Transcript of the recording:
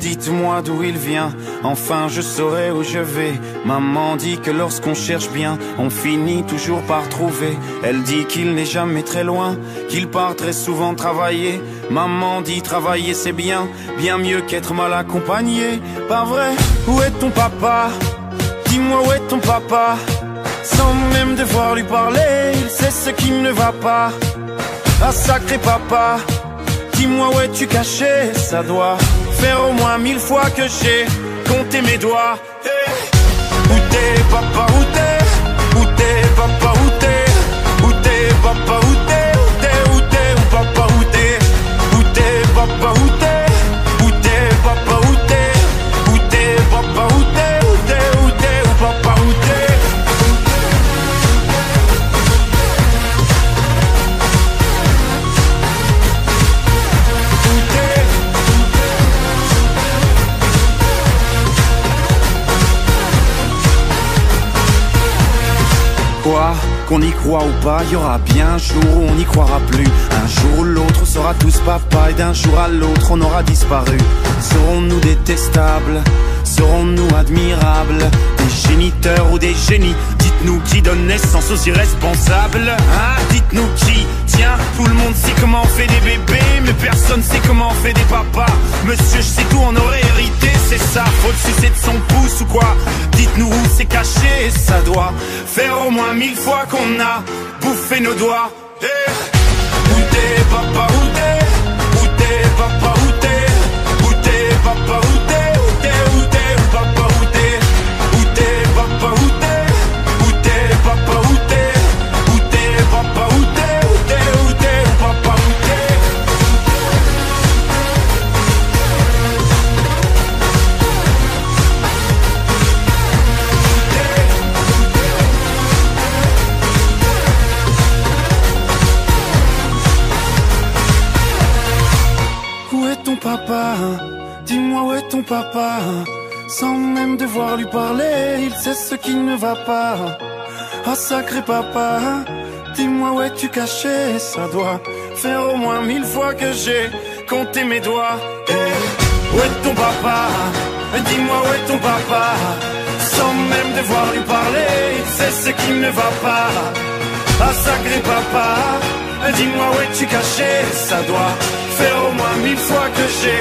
dites-moi d'où il vient, enfin je saurai où je vais. Maman dit que lorsqu'on cherche bien, on finit toujours par trouver. Elle dit qu'il n'est jamais très loin, qu'il part très souvent travailler. Maman dit travailler c'est bien, bien mieux qu'être mal accompagné. Pas vrai? Où est ton papa? Dis-moi où est ton papa Sans même devoir lui parler, il sait ce qui ne va pas. Ah sacré papa, dis-moi où es-tu caché? Ça doit faire au moins mille fois que j'ai compté mes doigts. Où t'es papa, où t'es? Où t'es papa, où t'es Qu'on y croit ou pas, y aura bien un jour où on n'y croira plus. Un jour ou l'autre, sera tous papa et d'un jour à l'autre, on aura disparu. Serons-nous détestables? Serons-nous admirables? Des géniteurs ou des génies? Dites-nous qui donne naissance aux irresponsables Hein? Dites-nous qui Tiens, tout le monde sait comment on fait des bébés Mais personne sait comment on fait des papas. Monsieur, je sais tout, on aurait c'est ça Faut le sucer de son pouce ou quoi. Dites-nous où c'est caché, ça doit Faire au moins mille fois qu'on a bouffé nos doigts. Eh. Où t'es papa, où t'es? Où t'es papa Dis-moi où est ton papa Sans même devoir lui parler, il sait ce qui ne va pas. Ah sacré papa, dis-moi où es-tu caché? Ça doit faire au moins mille fois que j'ai compté mes doigts. Eh, où est ton papa Dis-moi où est ton papa Sans même devoir lui parler, il sait ce qui ne va pas. Ah sacré papa, dis-moi où es-tu caché? Ça doit faire au moins mille fois que j'ai